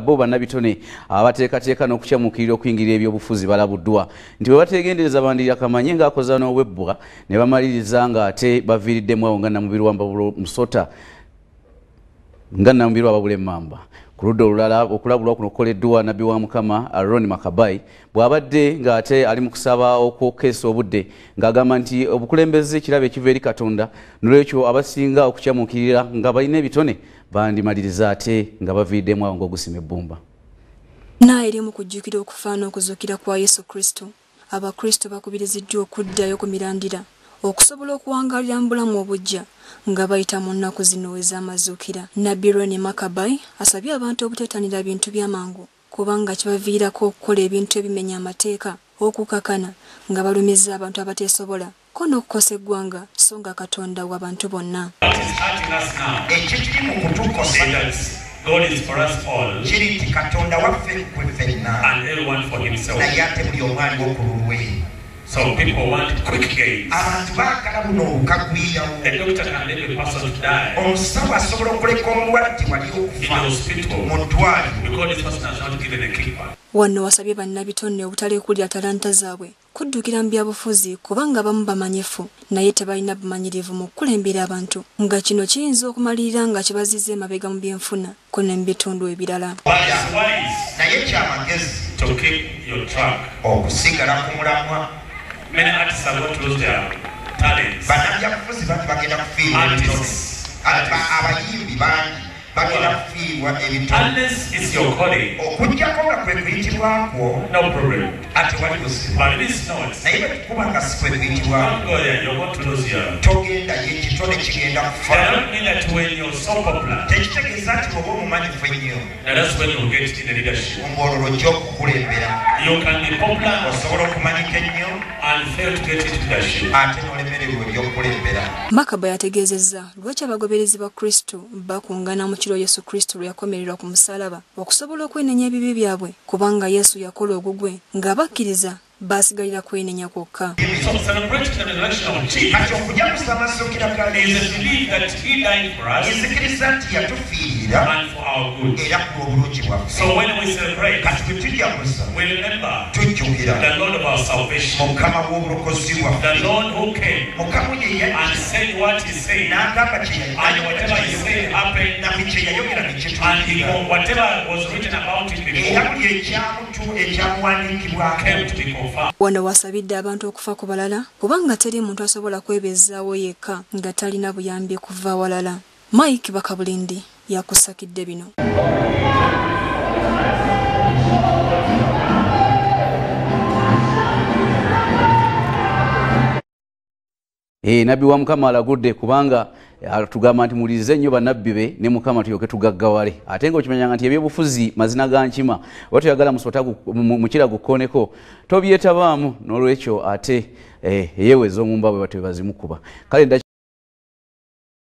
bo bannabitone abateekateeka n'okukyamukirira okuyingirira ebyobufuzi balabuddwa. Nti bwe bategendereza bandirira kamanye ng'akoza n'obwebbwa ne bamaliriza ng'ate baviiriddemu awo nga namubiri wa mbabulo musota nga namubiri wa babula emmamba ku ludda olulala okulabulwa kuno kukoleddwa nabbi wa mukama aron makabai bw'abadde ng'ate ali mu kusaba okwokeesa obudde ng'agamba nti obukulembeze kirabo ekiva eri katonda nolwekyo abasinga okukyamukirira nga balina ebitone bandimaliriza ate nga baviiriddemu awo ng'ogusima ebbumba. Naye eri mu kujjukira okufa n'okuzuukira kwa yesu kristo. Abakristo bakubiriziddwa okuddayo ku mirandira okusobola okuwangalira mu bulamu obujja nga bayita mu nnaku zino ez'amazuukira nabbi roni makabai asabye abantu obuteetanira bintu by'amangu kubanga kibaviirako okukola ebintu ebimenya amateeka okukakana nga balumiza abantu abateesobola ko n'okukosa eggwanga so nga katonda w'abantu bonna. Ekikiri mu kutukosa kiri nti katonda waffe kwe ffenna naye ate buli omu aliwo ku lulwe So people want quick gains. abantu baagala buno obukagwirawo A doctor can leave a person to die. Omusawo asobola okuleka omulwadde wali in the okufa hospital. Mu ddwaliro because this person has not given a kickback. wano wasabye bannabitone obutalekulira talanta zaabwe kuddukira mu byabufuzi kubanga abamu bamanyifu naye tebalina bumanyirivu mu kukulembera abantu. Nga kino kiyinza okumalirira nga kibaziza emabega mu byenfuna ko ne mu bitundu ebirala. Naye kyamagezi okusigala ku mulamwa Many artists are going to lose their talents. Artists. bagenda kufiira. Artists. Unless it's your calling, no problem. But if it's not, you can't go there, you're going to lose your and that's when you get in the leadership. You can be popular and fail to get into leadership. makaba yategeezezza lwaki abagoberezi ba kristo bakungana mu kiro yesu kristo lwe yakomererwa ku musalaba okusobola okwenenya ebibi byabwe kubanga yesu yakola ogugwe nga bakkiriza baasigalira kwenenya kwokka. Kati okujja kusamasukira is a kalezi belief that He died for us nzikiriza nti yatufiirira era kuba obulungi bwaffe kati tetujja kusa tujjukira mukama w'obulokozi bwaffe mukama ye n'agamba kye yayogera nekituukira era buli ekyamutu ekyamuwandiikibwako wano wasabidde abantu okufa ku balala kubanga teri muntu asobola kwebezaawo yekka nga talina buyambi kuva walala. Mike bakabulindi. Yakusakidde bino. Eh, nabbi wa mukama alagudde kubanga eh, tugamba nti mulirize nnyo bannabbi be ne mukama tulyoke tugaggawale. Ate nga okimanyanga nti ebyobufuzi mazina ga nkima oba mu- mukira gukkoneko tobyetabaamu n'olwekyo ate eh, eyeeweza omumba bwe batwe bazimukuba. Kale